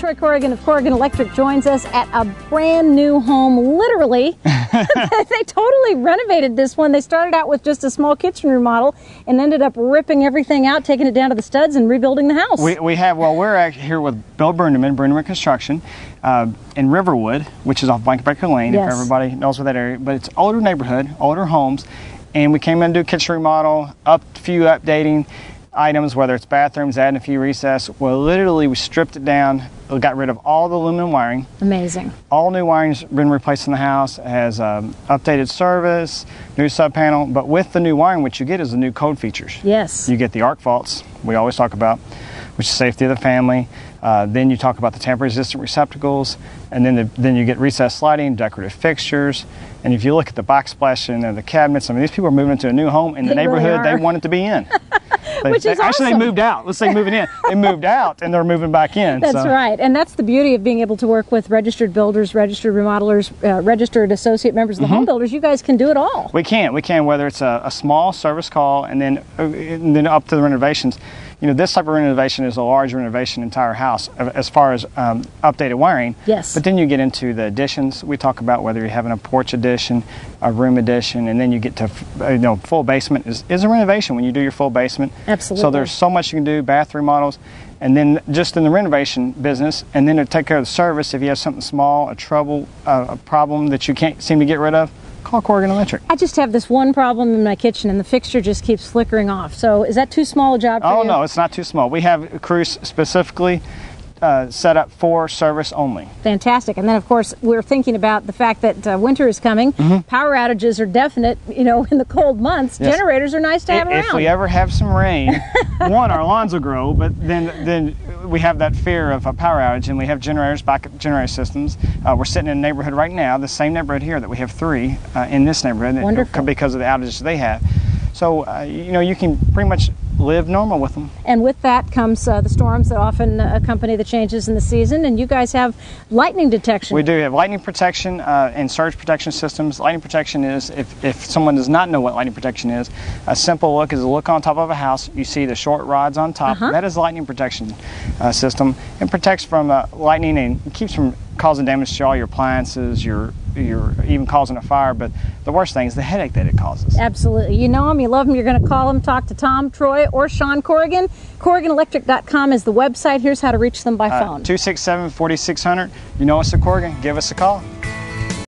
Troy Corrigan of Corrigan Electric joins us at a brand new home, literally. they totally renovated this one. They started out with just a small kitchen remodel and ended up ripping everything out, taking it down to the studs, and rebuilding the house. We, we have, well, we're actually here with Bill Brunderman, Brunderman Construction, uh, in Riverwood, which is off Blankenbaker Lane, Yes. if everybody knows where that area But it's older neighborhood, older homes. And we came in to do a kitchen remodel, up a few updating items, whether it's bathrooms, adding a few recess. Well, literally, we stripped it down, we got rid of all the aluminum wiring. Amazing. All new wiring's been replaced in the house. It has um, updated service, new sub panel. But with the new wiring, what you get is the new code features. Yes. You get the arc faults we always talk about, which is safety of the family. Uh, then you talk about the tamper-resistant receptacles, and then the, then you get recessed lighting, decorative fixtures. And if you look at the backsplash and the cabinets, I mean, these people are moving into a new home in the They really neighborhood are. they wanted to be in. They- Which they- is actually awesome. they moved out. Let's say moving in. They moved out and they're moving back in. That's so. right. And that's the beauty of being able to work with registered builders, registered remodelers, uh, registered associate members of the Mm-hmm. home builders. You guys can do it all. We can. We can. Whether it's a, a small service call and then uh, and then up to the renovations. You know, this type of renovation is a large renovation entire house as far as um, updated wiring. Yes. But then you get into the additions. We talk about whether you're having a porch addition, a room addition, and then you get to you know full basement is, is a renovation when you do your full basement. Absolutely. So there's so much you can do. Bath remodels. And then just in the renovation business, and then to take care of the service, if you have something small, a trouble, uh, a problem that you can't seem to get rid of, call Corrigan Electric. I just have this one problem in my kitchen, and the fixture just keeps flickering off. So is that too small a job for Oh you? no, it's not too small. We have crews specifically uh, set up for service only. Fantastic. And then, of course, we're thinking about the fact that uh, winter is coming. Power outages are definite, you know, in the cold months. Mm-hmm. Yes. Generators are nice to have if around. we ever have some rain, one, our lawns will grow, but then then we have that fear of a power outage, and we have generators, backup generator systems. Uh, we're sitting in a neighborhood right now, the same neighborhood here that we have three uh, in this neighborhood, Wonderful. because of the outages they have. So uh, you know you can pretty much live normal with them. and with that comes uh, the storms that often uh, accompany the changes in the season. And you guys have lightning detection. We do have lightning protection uh, and surge protection systems. Lightning protection is, if, if someone does not know what lightning protection is, a simple look is a look on top of a house. You see the short rods on top. Uh-huh. That is lightning protection uh, system. It protects from uh, lightning and keeps from causing damage to all your appliances, your, your even causing a fire. But the worst thing is the headache that it causes. Absolutely. You know them, you love them, you're going to call them, talk to Tom, Troy, or Sean Corrigan. CorriganElectric.com is the website. Here's how to reach them by Uh, phone. 267 4600. You know us at Corrigan, give us a call.